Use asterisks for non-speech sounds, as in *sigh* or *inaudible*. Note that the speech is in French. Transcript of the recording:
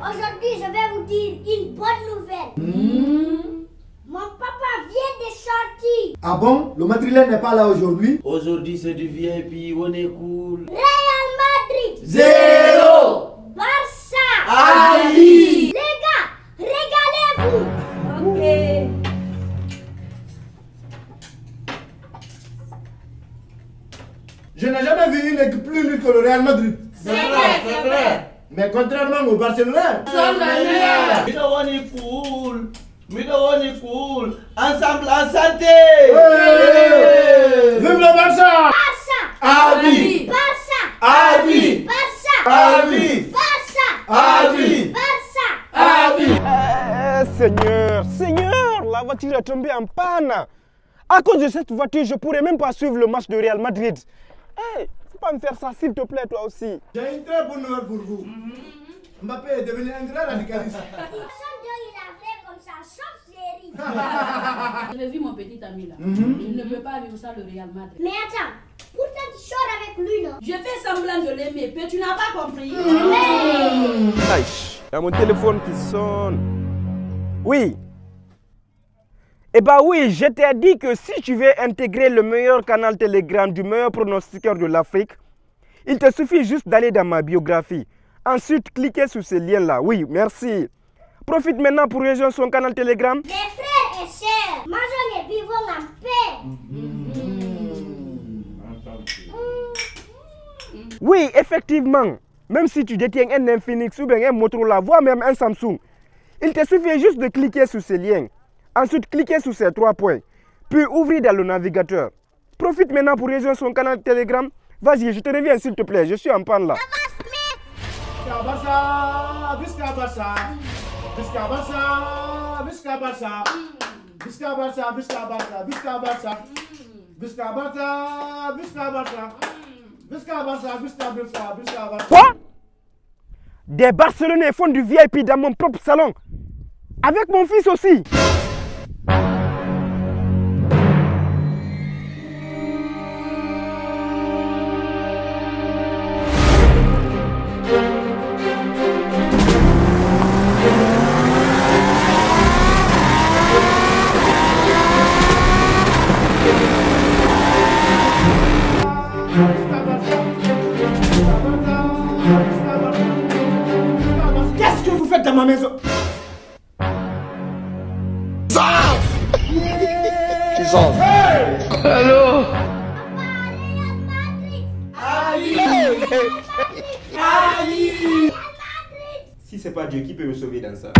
Aujourd'hui, je vais vous dire une bonne nouvelle. Mon papa vient de sortir. Ah bon? Le madrilène n'est pas là aujourd'hui? Aujourd'hui c'est du VIP, on est cool. Real Madrid. Zéro Barça. Ali Les gars, régalez-vous. Ok. Je n'ai jamais vu une équipe plus nulle que le Real Madrid. C'est vrai, c'est vrai. Mais contrairement au Barcelone, We don't want it cool. We don't want it cool. Ensemble en santé. Vive le Barça Barça. Ali Barça. Ali Barça. Ali Barça. Barça. Eh, Seigneur, Seigneur, la voiture est tombée en panne. À cause de cette voiture, je pourrais même pas suivre le match de Real Madrid. Eh, faut pas me faire ça, s'il te plaît, toi aussi. J'ai une très bonne nouvelle pour vous. Mbappé est devenu un grand radicaliste. *laughs* Personne dont il a fait comme ça, sauf Thierry. *laughs* J'avais vu mon petit ami là. Il ne peut pas vivre ça le Real Madrid. Mais attends, pourtant tu sors avec lui, non? Je fais semblant de l'aimer, mais tu n'as pas compris. Aïe, il y a mon téléphone qui sonne. Oui. Eh bah oui, je t'ai dit que si tu veux intégrer le meilleur canal Telegram du meilleur pronostiqueur de l'Afrique, il te suffit juste d'aller dans ma biographie. Ensuite, cliquez sur ce lien-là. Oui, merci. Profite maintenant pour rejoindre son canal Telegram. Mes frères et sœurs, mangeons et vivons en paix. Oui, effectivement. Même si tu détiens un Infinix ou bien un Motorola, voire même un Samsung, il te suffit juste de cliquer sur ce lien. Ensuite, cliquez sur ces trois points, puis ouvrez dans le navigateur. Profite maintenant pour rejoindre son canal Telegram. Vas-y, je te reviens s'il te plaît, je suis en panne là. Quoi? Des Barcelonais font du VIP dans mon propre salon. Avec mon fils aussi. Qu'est-ce que vous faites dans ma maison? Real Madrid. Ali Si c'est pas Dieu qui peut me sauver dans ça.